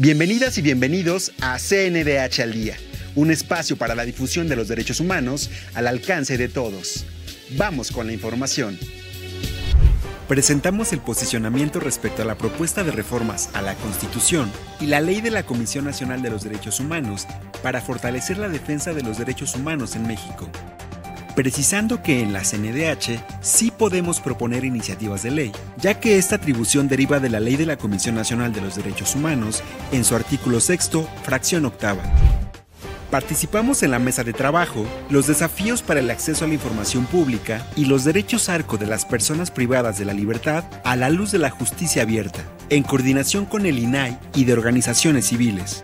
Bienvenidas y bienvenidos a CNDH al Día, un espacio para la difusión de los derechos humanos al alcance de todos. Vamos con la información. Presentamos el posicionamiento respecto a la propuesta de reformas a la Constitución y la ley de la Comisión Nacional de los Derechos Humanos para fortalecer la defensa de los derechos humanos en México precisando que en la CNDH sí podemos proponer iniciativas de ley, ya que esta atribución deriva de la Ley de la Comisión Nacional de los Derechos Humanos en su artículo sexto, fracción octava. Participamos en la mesa de trabajo, los desafíos para el acceso a la información pública y los derechos arco de las personas privadas de la libertad a la luz de la justicia abierta, en coordinación con el INAI y de organizaciones civiles.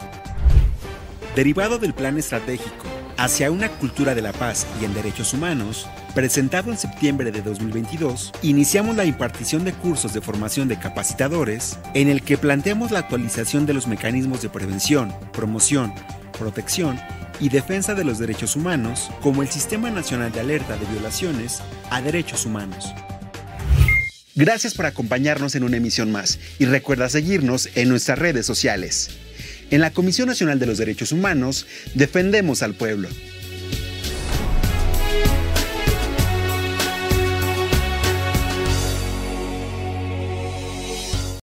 Derivado del Plan Estratégico hacia una cultura de la paz y en derechos humanos, presentado en septiembre de 2022, iniciamos la impartición de cursos de formación de capacitadores en el que planteamos la actualización de los mecanismos de prevención, promoción, protección y defensa de los derechos humanos, como el Sistema Nacional de Alerta de Violaciones a Derechos Humanos. Gracias por acompañarnos en una emisión más y recuerda seguirnos en nuestras redes sociales. En la Comisión Nacional de los Derechos Humanos defendemos al pueblo.